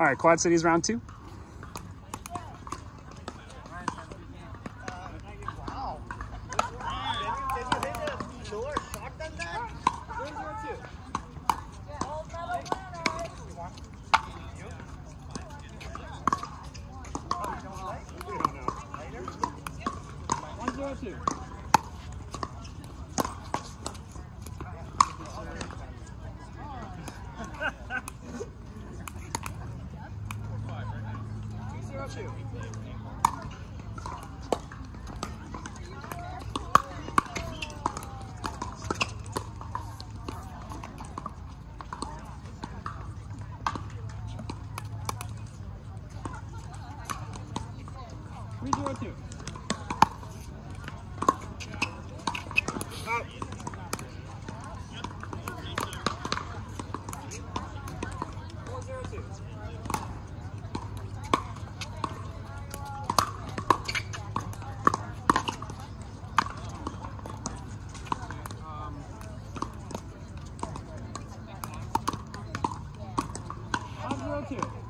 All right, Quad Cities round two. two. Zero two. Three zero two. Zero two.